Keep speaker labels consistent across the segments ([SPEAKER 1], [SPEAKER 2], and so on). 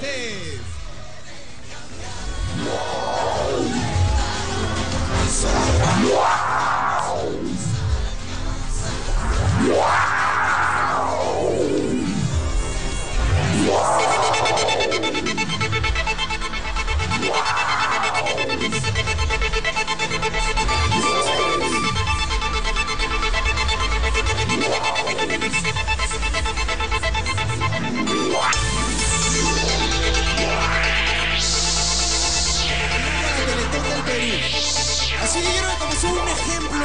[SPEAKER 1] martes. Sea un ejemplo.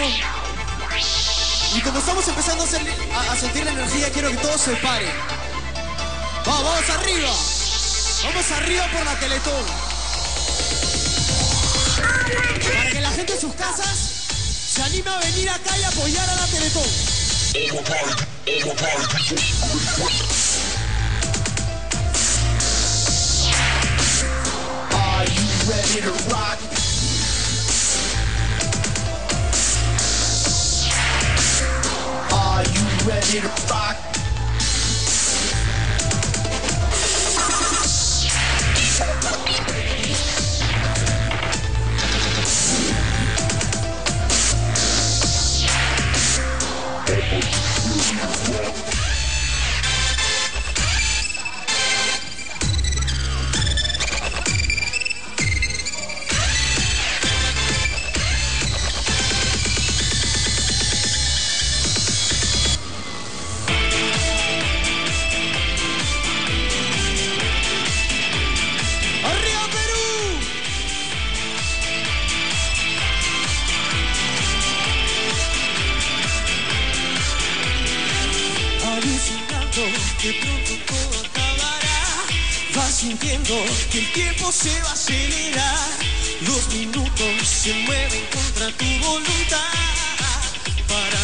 [SPEAKER 1] Y como estamos empezando a, hacer- a- sentir la energía, quiero que todos se paren. Vamos, vamos arriba. Vamos arriba por la Teletón. Para que la gente en sus casas se anime a venir acá y apoyar a la Teletón.
[SPEAKER 2] Ready to rock?
[SPEAKER 1] entiendo que el tiempo se va a acelerar. Los minutos se mueven contra tu voluntad. Para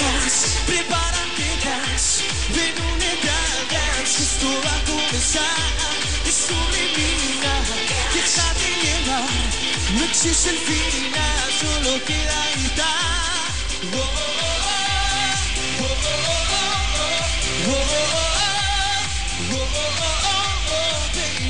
[SPEAKER 1] dance, prepárate dance, ven únete al dance, esto va a comenzar. Es subliminal, déjate llevar, no existe el final, solo queda gritar. Oh, oh, oh,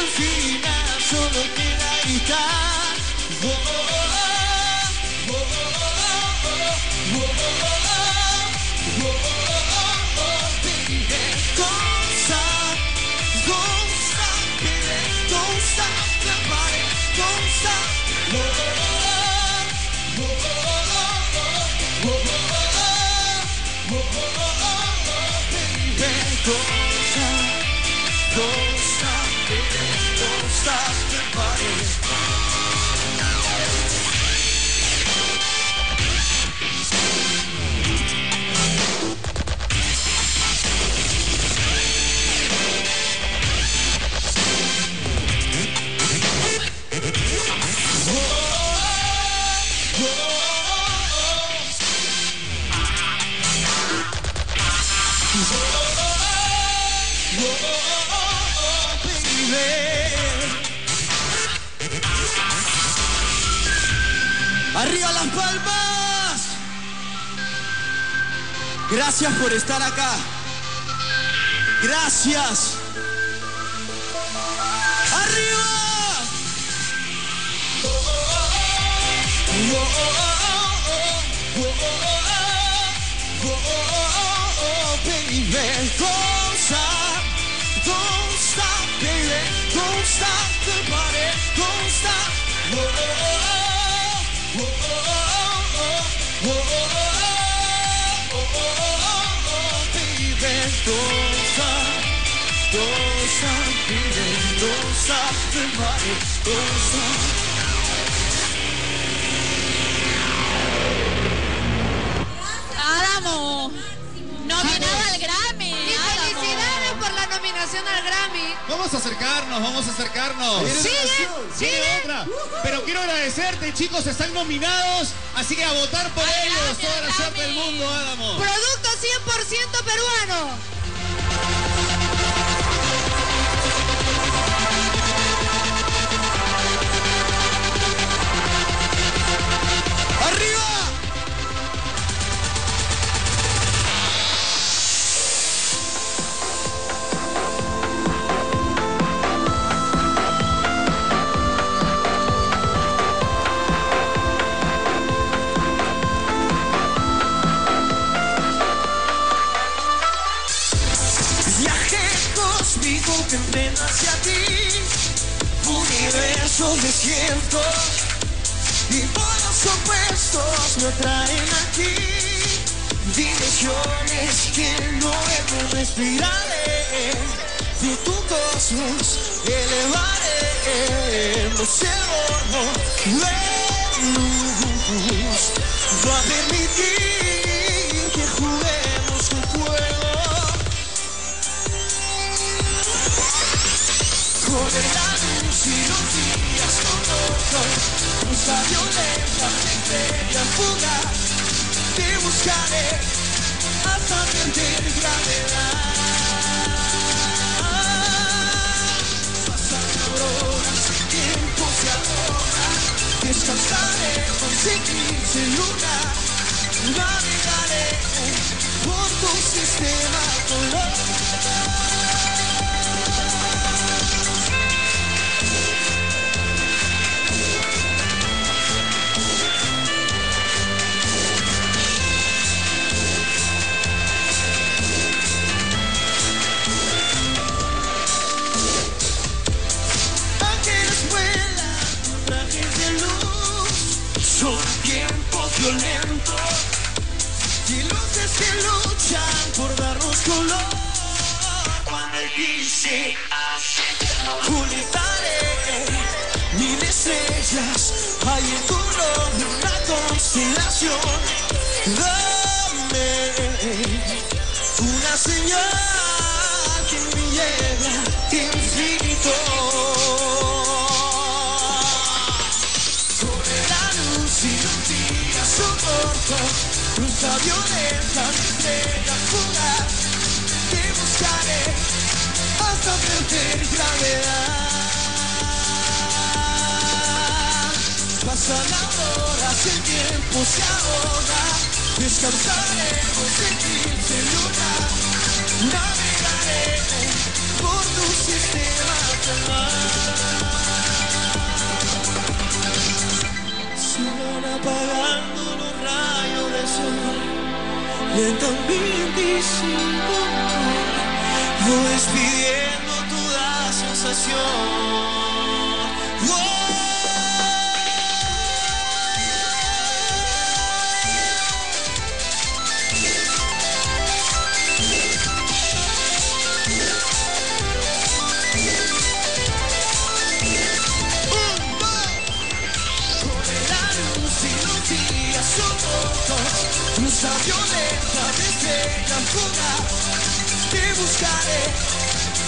[SPEAKER 1] el final, solo queda gritar. Oh, oh, ¡Arriba las palmas! Gracias por estar acá. Gracias. ¡Arriba! Don't stop, don't stop, baby, don't stop the party, don't stop. Baby, don't stop, don't stop, baby, don't stop the party,
[SPEAKER 3] Adamo,
[SPEAKER 4] Vamos a acercarnos, vamos a acercarnos.
[SPEAKER 5] Sigue, sigue.
[SPEAKER 4] otra. Pero quiero agradecerte, chicos, están nominados, así que a votar por ellos. Toda la suerte del mundo, Álamo.
[SPEAKER 5] Producto 100% peruano.
[SPEAKER 1] Que ven hacia ti, universo desierto y polos opuestos me atraen aquí, dimensiones que no hemos respiraré, de tu cosmos elevaré, no sé de luz, va a permitir Con la luz y los días con otro Luz violenta, estrella fugaz Te buscaré hasta perder gravedad Pasan el tiempo se adora Descansaremos sin eclipse lunar Navegaré por tu sistema que luchan por darnos color. Cuando el dice unitaré mil estrellas, hay en tu nombre una constelación. Dame una señal hasta perder gravedad. Pasan horas, el tiempo se ahoga. Descansaremos en eclipse lunar. Navegaré por tu sistema van apagando los rayos del sol. Lentamente y sin control. Voy despidiendo luz estrella fugaz. Te buscaré